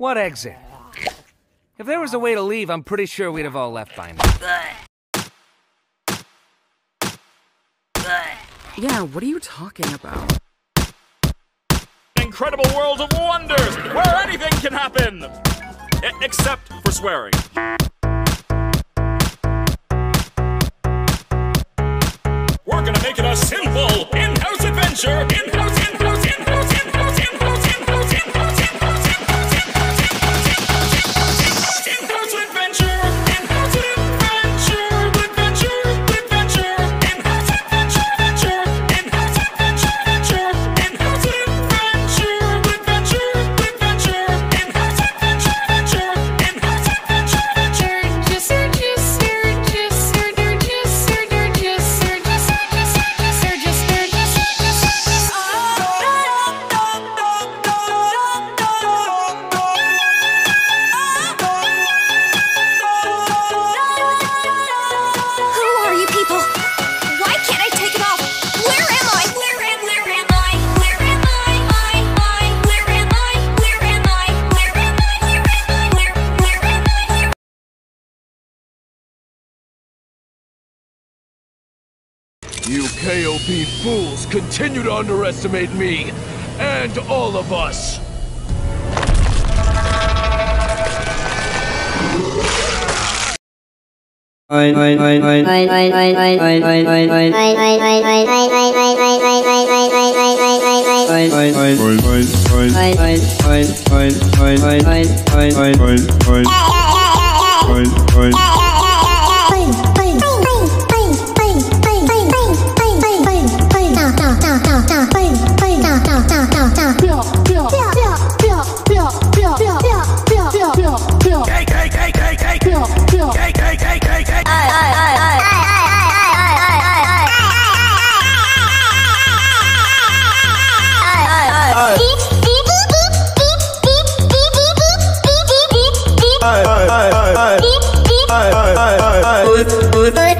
What exit? If there was a way to leave, I'm pretty sure we'd have all left by now. Yeah, what are you talking about? Incredible world of wonders, where anything can happen! E- except for swearing. We're gonna make it a simple in-house adventure. You KOP fools continue to underestimate me and all of us. Good, good.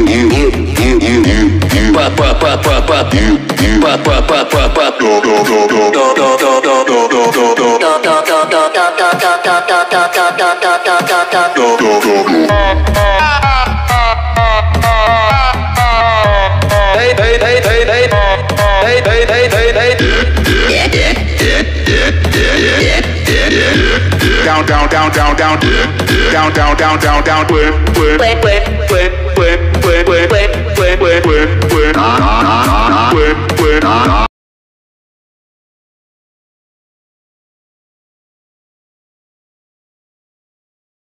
down down down down down down down down down down win win win win win win win win win win win win win win